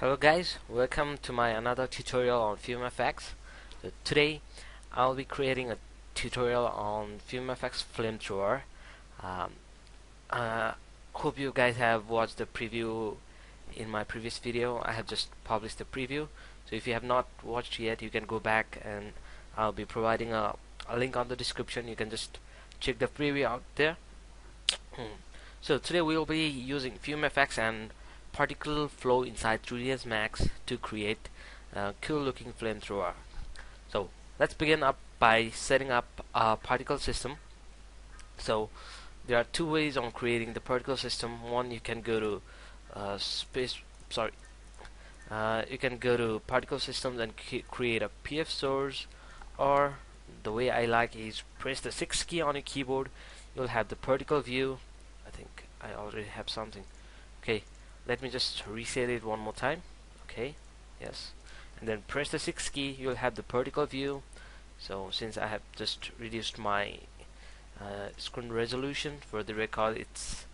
Hello guys, welcome to my another tutorial on FumeFX. So today I'll be creating a tutorial on FumeFX Flamethrower. Um, uh, hope you guys have watched the preview in my previous video. I have just published the preview. So if you have not watched yet, you can go back and I'll be providing a, a link on the description. You can just check the preview out there. so today we'll be using FumeFX and particle flow inside 3ds Max to create a cool looking flamethrower. So let's begin up by setting up a particle system. So there are two ways on creating the particle system. One you can go to uh, space sorry uh, you can go to particle systems and create a PF source or the way I like is press the 6 key on your keyboard you'll have the particle view I think I already have something okay let me just reset it one more time. Okay yes. And then press the 6 key you'll have the particle view. So since I have just reduced my uh, screen resolution for the record it's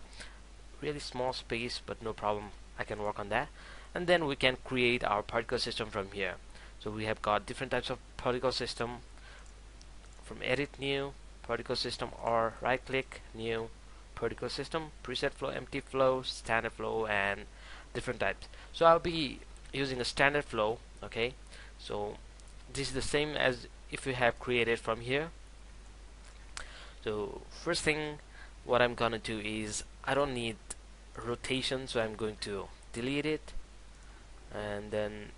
really small space but no problem. I can work on that. And then we can create our particle system from here. So we have got different types of particle system. From edit new particle system or right click new particle system preset flow empty flow standard flow and different types. So I'll be using a standard flow okay? So this is the same as if you have created from here. So first thing what I'm gonna do is I don't need rotation so I'm going to delete it. And then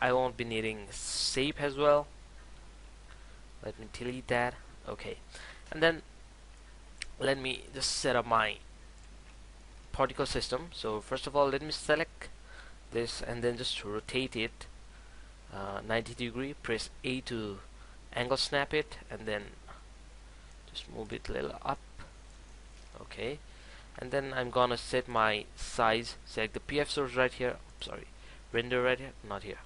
I won't be needing shape as well. Let me delete that. Okay. And then let me just set up my particle system. So first of all let me select this and then just rotate it uh, 90 degree press A to angle snap it and then just move it a little up. Okay. And then I'm gonna set my size. Select the PF source right here. Sorry render right here. Not here.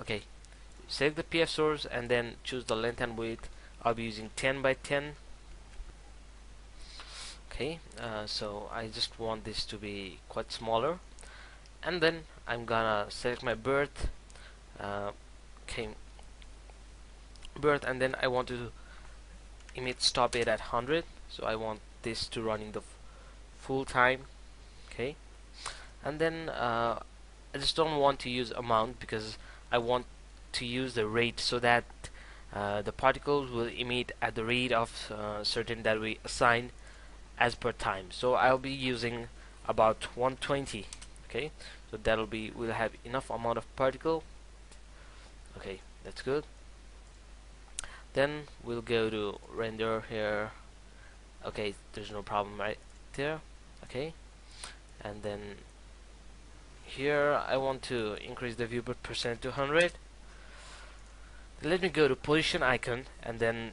Okay. Select the PF source and then choose the length and width I'll be using 10 by 10 okay uh, so I just want this to be quite smaller. And then I'm gonna select my birth uh, okay birth and then I want to emit stop it at 100 so I want this to run in the full time okay. And then uh, I just don't want to use amount because I want to use the rate so that uh, the particles will emit at the rate of uh, certain that we assign as per time. So I'll be using about 120 okay? So that'll be we'll have enough amount of particle. Okay that's good. Then we'll go to render here. Okay there's no problem right there okay? And then here I want to increase the viewport percent to 100 let me go to position icon and then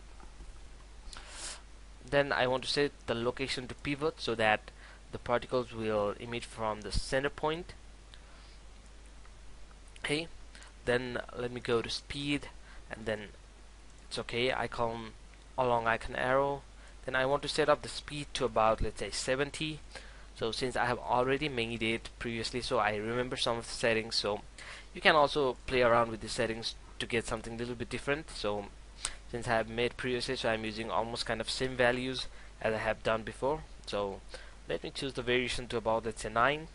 then I want to set the location to pivot so that the particles will emit from the center point. Okay then let me go to speed and then it's okay icon along icon arrow. Then I want to set up the speed to about let's say 70 so since I have already made it previously so I remember some of the settings. So you can also play around with the settings to get something a little bit different. So since I have made previously so I'm using almost kind of same values as I have done before. So let me choose the variation to about let's say 9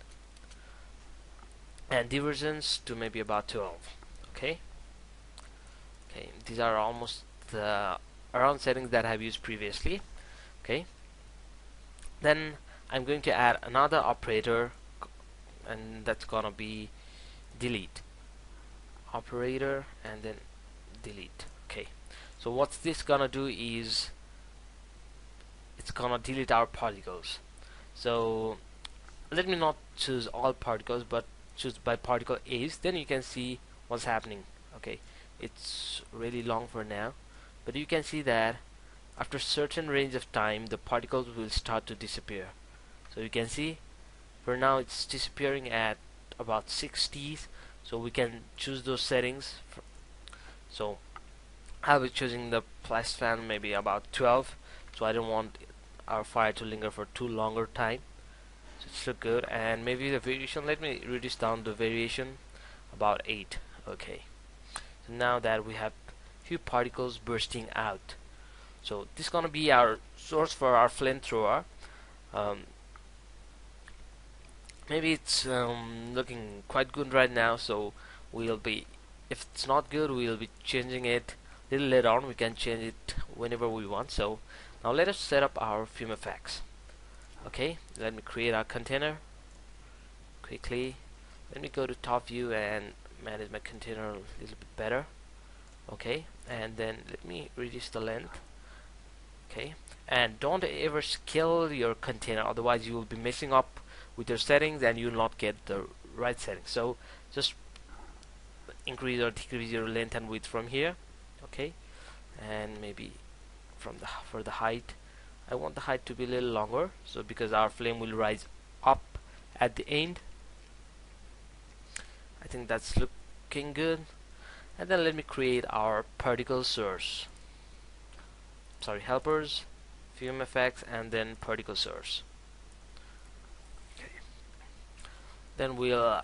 and divergence to maybe about 12 okay? Okay these are almost the around settings that I have used previously okay? Then I'm going to add another operator and that's gonna be delete operator and then delete. Okay. So what this gonna do is it's gonna delete our particles. So let me not choose all particles but choose by particle age then you can see what's happening. Okay. It's really long for now but you can see that after certain range of time the particles will start to disappear. So you can see for now it's disappearing at about 60 so we can choose those settings. So I'll be choosing the plus fan maybe about 12 so I don't want our fire to linger for too longer time. So it's look good. And maybe the variation let me reduce down the variation about 8 okay. So now that we have few particles bursting out. So this is gonna be our source for our flamethrower. Um, maybe it's um, looking quite good right now so we'll be if it's not good we'll be changing it a little later on. We can change it whenever we want. So now let us set up our FumeFX okay let me create our container quickly. Let me go to top view and manage my container a little bit better. Okay and then let me reduce the length. Okay and don't ever scale your container otherwise you will be messing up with your settings and you will not get the right settings. So just increase or decrease your length and width from here okay? And maybe from the for the height. I want the height to be a little longer so because our flame will rise up at the end. I think that's looking good. And then let me create our particle source. Sorry helpers FumeFX and then particle source okay then we'll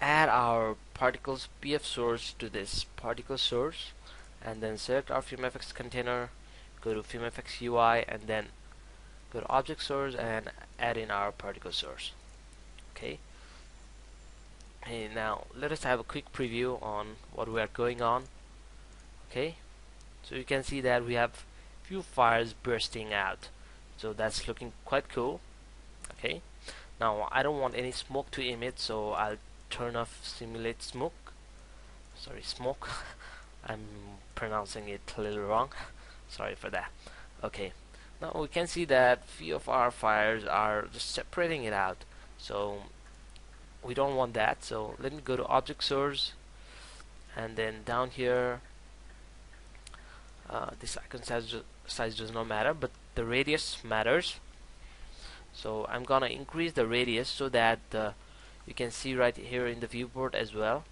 add our particles PF source to this particle source and then select our FumeFX container go to FumeFX UI and then go to object source and add in our particle source. Okay? And now let us have a quick preview on what we are going on. Okay? So you can see that we have few fires bursting out. So that's looking quite cool. Okay now I don't want any smoke to emit so I'll turn off simulate smoke. Sorry smoke. I'm pronouncing it a little wrong. Sorry for that. Okay. Now we can see that few of our fires are just separating it out. So we don't want that. So let me go to object source. And then down here uh, this icon size, size does not matter but the radius matters so I'm gonna increase the radius so that uh, you can see right here in the viewport as well.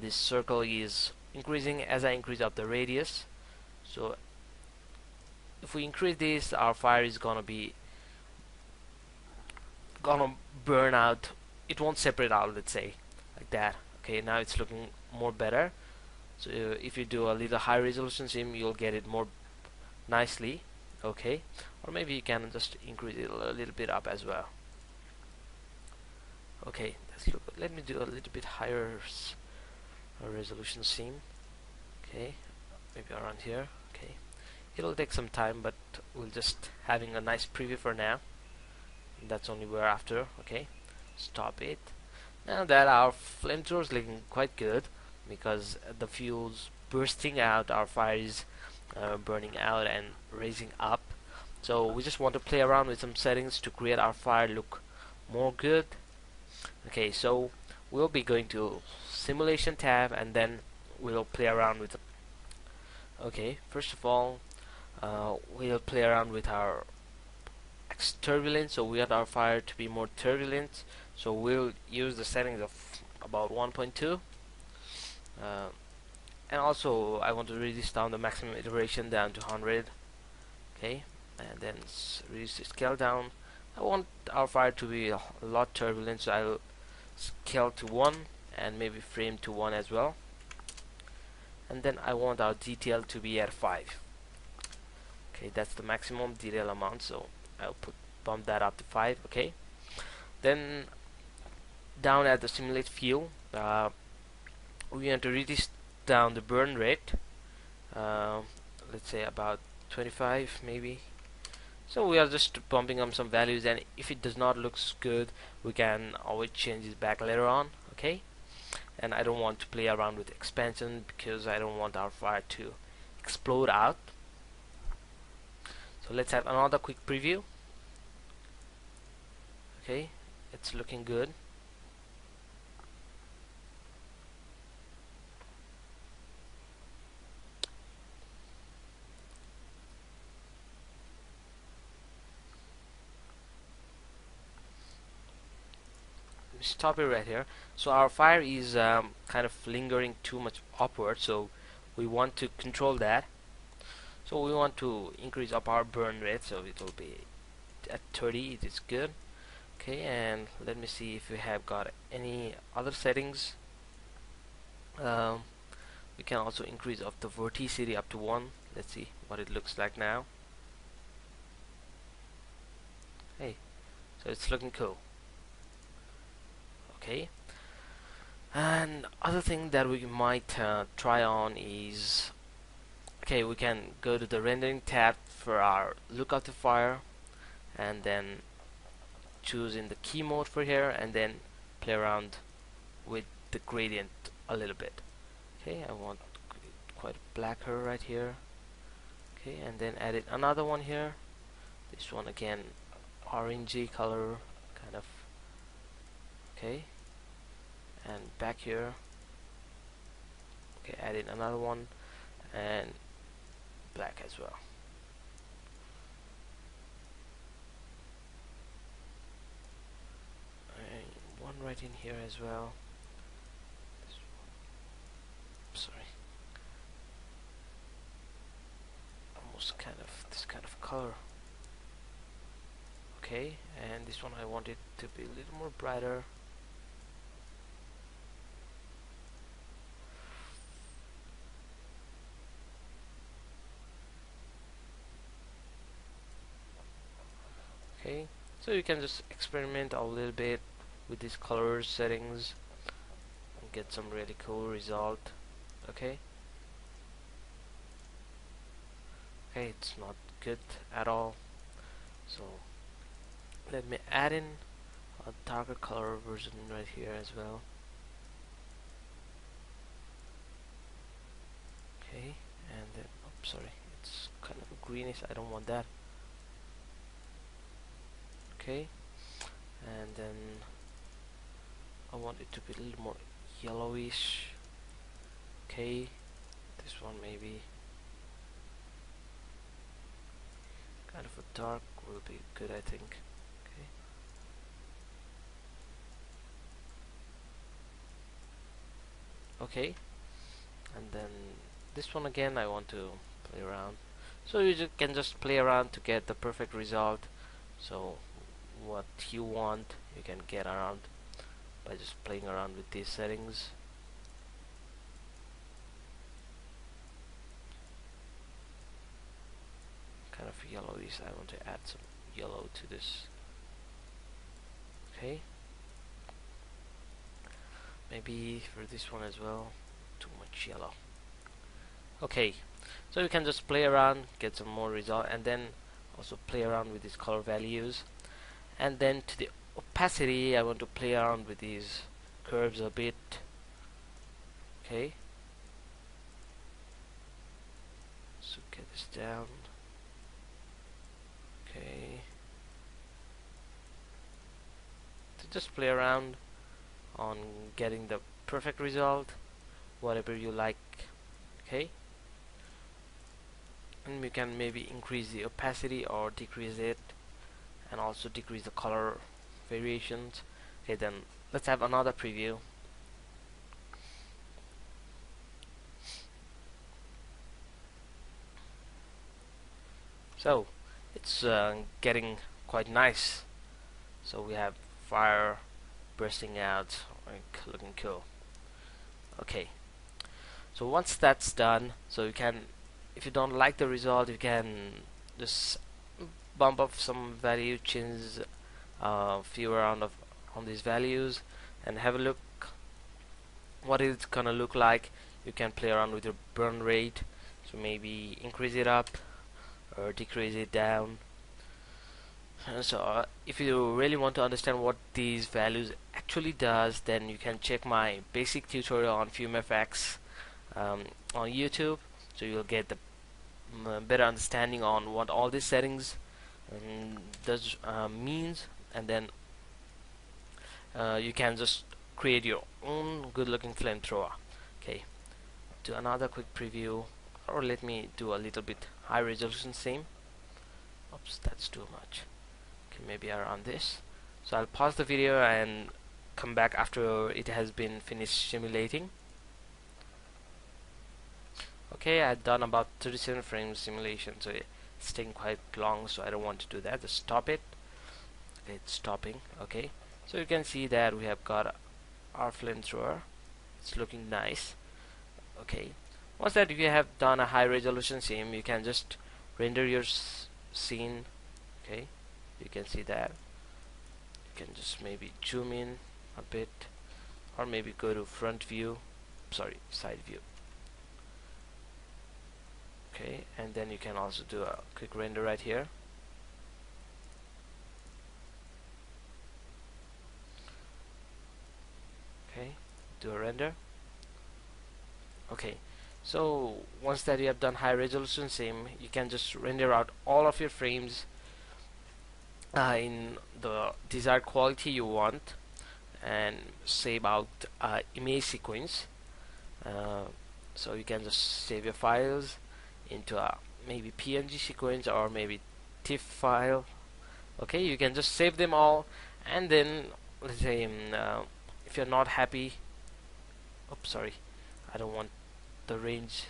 This circle is increasing as I increase up the radius. So if we increase this our fire is gonna be gonna burn out. It won't separate out let's say like that. Okay now it's looking more better. So uh, if you do a little high resolution sim you'll get it more nicely. Okay or maybe you can just increase it a little bit up as well. Okay let's look let me do a little bit higher resolution scene. Okay maybe around here. Okay. It'll take some time but we'll just having a nice preview for now. That's only we're after okay? Stop it. Now that our flamethrower is looking quite good because the fuels bursting out our fire is uh, burning out and raising up so we just want to play around with some settings to create our fire look more good. Okay so we'll be going to simulation tab and then we'll play around with okay first of all uh, we'll play around with our turbulence. So we want our fire to be more turbulent. So we'll use the settings of about 1.2 uh, and also I want to reduce down the maximum iteration down to 100 okay and then scale down. I want our fire to be a lot turbulent so I'll scale to 1 and maybe frame to 1 as well. And then I want our detail to be at 5 okay that's the maximum detail amount so I'll put bump that up to 5 okay? Then down at the simulate fuel uh, we want to reduce down the burn rate uh, let's say about 25 maybe so we are just pumping up some values and if it does not looks good we can always change it back later on okay? And I don't want to play around with expansion because I don't want our fire to explode out. So let's have another quick preview. Okay it's looking good stop it right here. So our fire is um, kind of lingering too much upward so we want to control that. So we want to increase up our burn rate so it will be at 30 it is good. Okay and let me see if we have got any other settings. Um, we can also increase of the vorticity up to 1 let's see what it looks like now. Hey so it's looking cool okay? And other thing that we might uh, try on is okay we can go to the rendering tab for our look of the fire and then choose in the key mode for here and then play around with the gradient a little bit. Okay I want quite blacker right here. Okay and then added another one here. This one again orangey color kind of. Okay and back here. Okay add in another one and black as well. And one right in here as well. Sorry. Almost kind of this kind of color. Okay and this one I want it to be a little more brighter okay so you can just experiment a little bit with these color settings and get some really cool result okay? Okay it's not good at all. So let me add in a darker color version right here as well. Okay and then oh sorry it's kind of greenish I don't want that okay. And then I want it to be a little more yellowish. Okay this one maybe kind of a dark will be good I think. Okay. Okay. And then this one again I want to play around. So you can just play around to get the perfect result. So what you want you can get around by just playing around with these settings. Kind of yellowish I want to add some yellow to this. Okay. Maybe for this one as well too much yellow. Okay. So you can just play around get some more result and then also play around with these color values and then to the opacity I want to play around with these curves a bit. Okay. So get this down. Okay. To just play around on getting the perfect result whatever you like. Okay. And we can maybe increase the opacity or decrease it and also decrease the color variations. Okay then let's have another preview. So it's uh, getting quite nice. So we have fire bursting out like looking cool. Okay. So once that's done so you can if you don't like the result you can just bump up some value change a uh, few around of on these values and have a look what it's gonna look like. You can play around with your burn rate. So maybe increase it up or decrease it down. And so uh, if you really want to understand what these values actually does then you can check my basic tutorial on FumeFX um, on YouTube. So you'll get the um, better understanding on what all these settings um, does uh, means and then uh, you can just create your own good looking flamethrower okay? Do another quick preview or let me do a little bit high resolution scene oops that's too much. Okay maybe around this. So I'll pause the video and come back after it has been finished simulating. Okay I've done about 37 frames simulation so it's taking quite long so I don't want to do that. Just stop it. It's stopping okay? So you can see that we have got our flamethrower it's looking nice okay? Once that you have done a high resolution scene you can just render your scene okay? You can see that. You can just maybe zoom in a bit or maybe go to front view sorry side view okay and then you can also do a quick render right here. Okay do a render. Okay so once that you have done high resolution sim you can just render out all of your frames uh, in the desired quality you want and save out uh, image sequence. Uh, so you can just save your files into a maybe PNG sequence or maybe TIFF file. Okay you can just save them all and then let's say um, if you're not happy oops sorry I don't want the range.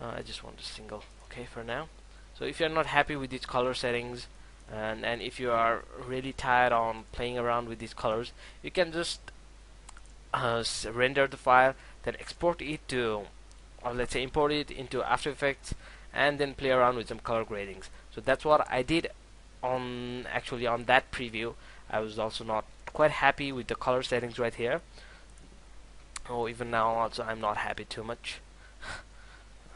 Uh, I just want a single. Okay for now. So if you're not happy with these color settings and and if you are really tired on playing around with these colors you can just uh, render the file then export it to or let's say import it into After Effects and then play around with some color gradings. So that's what I did on actually on that preview. I was also not quite happy with the color settings right here. Oh even now also I'm not happy too much.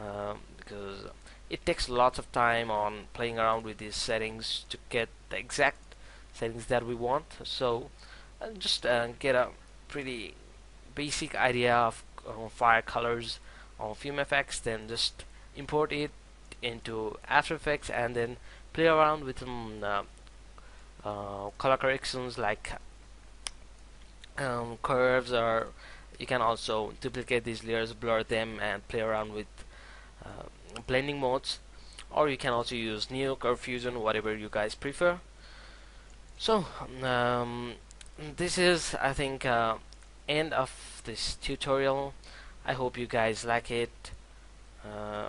Um, because it takes lots of time on playing around with these settings to get the exact settings that we want. So uh, just uh, get a pretty basic idea of uh, fire colors on FumeFX then just import it into After Effects and then play around with some uh, uh, color corrections like um, curves or you can also duplicate these layers blur them and play around with uh, blending modes. Or you can also use Nuke or Fusion whatever you guys prefer. So um, this is I think uh, end of this tutorial I hope you guys like it. Uh,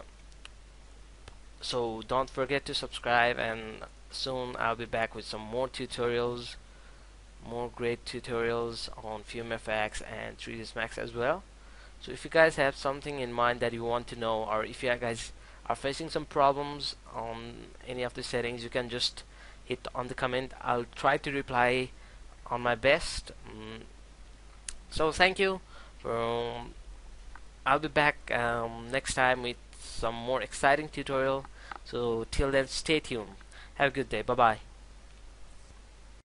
so don't forget to subscribe and soon I'll be back with some more tutorials more great tutorials on FumeFX and 3ds Max as well. So if you guys have something in mind that you want to know or if you guys are facing some problems on any of the settings you can just hit on the comment. I'll try to reply on my best. Mm. so thank you. For I'll be back um, next time with some more exciting tutorial. So till then stay tuned. Have a good day. Bye bye